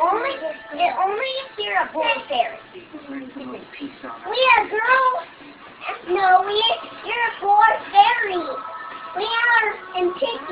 Only, only if you're a boy fairy. We are girls. No, we you're a boy fairy. We are in pink